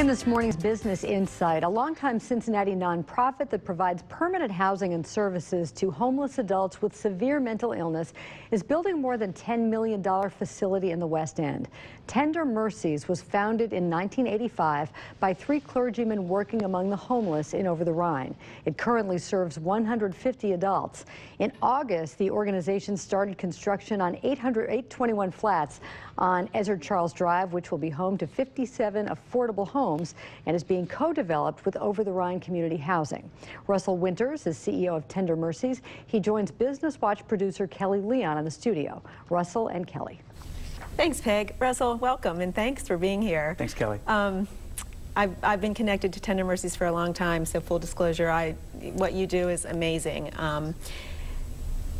In this morning's Business Insight, a longtime Cincinnati nonprofit that provides permanent housing and services to homeless adults with severe mental illness is building more than $10 million facility in the West End. Tender Mercies was founded in 1985 by three clergymen working among the homeless in Over the Rhine. It currently serves 150 adults. In August, the organization started construction on 821 flats on Ezzard Charles Drive, which will be home to 57 affordable homes and is being co-developed with Over the Rhine Community Housing. Russell Winters is CEO of Tender Mercies. He joins Business Watch producer Kelly Leon in the studio. Russell and Kelly. Thanks, Peg. Russell, welcome, and thanks for being here. Thanks, Kelly. Um, I've, I've, been connected to Tender Mercies for a long time, so full disclosure, I, what you do is amazing. Um,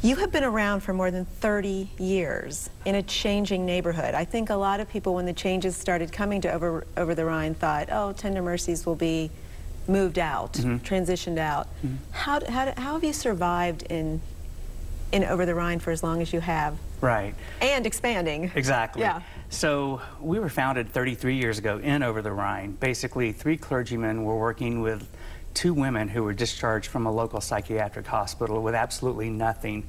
you have been around for more than 30 years in a changing neighborhood. I think a lot of people, when the changes started coming to Over, over the Rhine, thought, oh, Tender Mercies will be moved out, mm -hmm. transitioned out. Mm -hmm. how, how, how have you survived in in Over the Rhine for as long as you have. Right. And expanding. Exactly. Yeah. So we were founded 33 years ago in Over the Rhine. Basically, three clergymen were working with two women who were discharged from a local psychiatric hospital with absolutely nothing.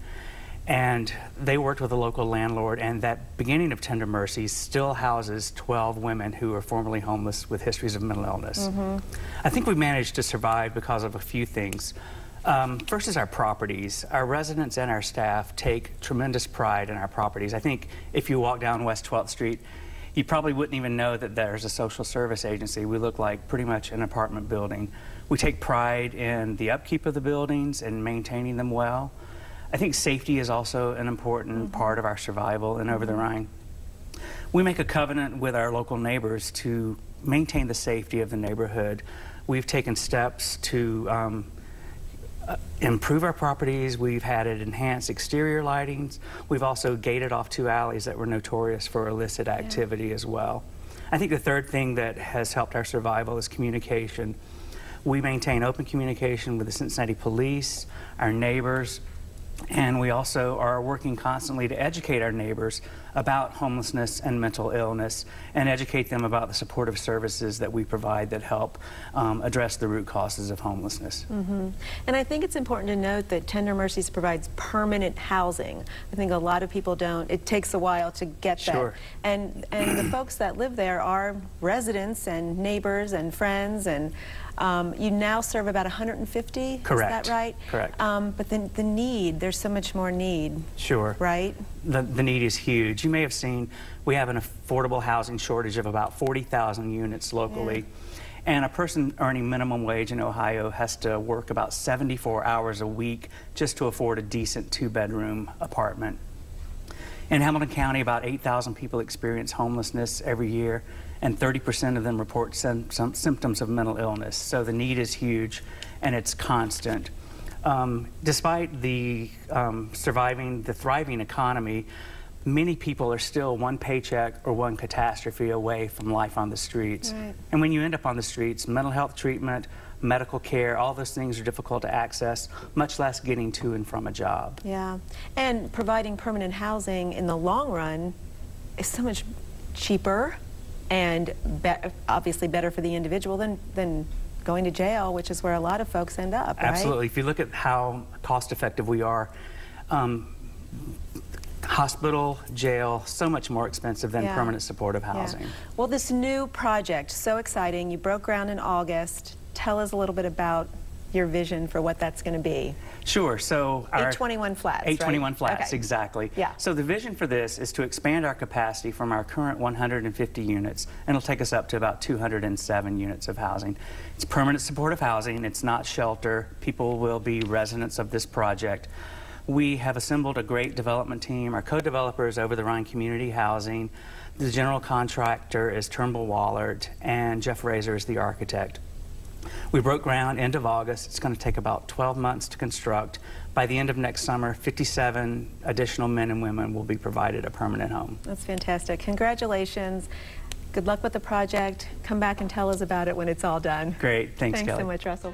And they worked with a local landlord, and that beginning of Tender Mercies still houses 12 women who are formerly homeless with histories of mental illness. Mm -hmm. I think we managed to survive because of a few things. Um, first is our properties. Our residents and our staff take tremendous pride in our properties. I think if you walk down West 12th Street, you probably wouldn't even know that there's a social service agency. We look like pretty much an apartment building. We take pride in the upkeep of the buildings and maintaining them well. I think safety is also an important mm -hmm. part of our survival in Over the mm-hmm. Rhine. We make a covenant with our local neighbors to maintain the safety of the neighborhood. We've taken steps to um, uh, improve our properties. We've had it enhanced exterior lightings. We've also gated off two alleys that were notorious for illicit activity yeah. as well. I think the third thing that has helped our survival is communication. We maintain open communication with the Cincinnati police, our neighbors, and we also are working constantly to educate our neighbors about homelessness and mental illness and educate them about the supportive services that we provide that help um, address the root causes of homelessness. Mm -hmm. And I think it's important to note that Tender Mercies provides permanent housing. I think a lot of people don't. It takes a while to get sure. that. And, and the folks that live there are residents and neighbors and friends and um, you now serve about 150, Correct. is that right? Correct. Um, but then the need, there's so much more need. Sure. Right? The, the need is huge. You may have seen we have an affordable housing shortage of about 40,000 units locally. Yeah. And a person earning minimum wage in Ohio has to work about 74 hours a week just to afford a decent two-bedroom apartment. In Hamilton County, about 8,000 people experience homelessness every year and 30% of them report some, some symptoms of mental illness. So the need is huge and it's constant. Um, despite the um, surviving, the thriving economy, many people are still one paycheck or one catastrophe away from life on the streets. Right. And when you end up on the streets, mental health treatment, medical care, all those things are difficult to access, much less getting to and from a job. Yeah, and providing permanent housing in the long run is so much cheaper and be obviously better for the individual than, than going to jail, which is where a lot of folks end up, right? Absolutely. If you look at how cost effective we are, um, hospital, jail, so much more expensive than yeah. permanent supportive housing. Yeah. Well, this new project, so exciting. You broke ground in August. Tell us a little bit about your vision for what that's going to be. Sure. So 821 flats. 821 right? flats, okay. exactly. Yeah. So the vision for this is to expand our capacity from our current 150 units, and it'll take us up to about 207 units of housing. It's permanent supportive housing. It's not shelter. People will be residents of this project. We have assembled a great development team. Our co-developer is Over the Rhine Community Housing. The general contractor is Turnbull Wahlert, and Jeff Raser is the architect. We broke ground end of August. It's going to take about 12 months to construct. By the end of next summer, 57 additional men and women will be provided a permanent home. That's fantastic. Congratulations. Good luck with the project. Come back and tell us about it when it's all done. Great. Thanks, Thanks Kelly. so much, Russell.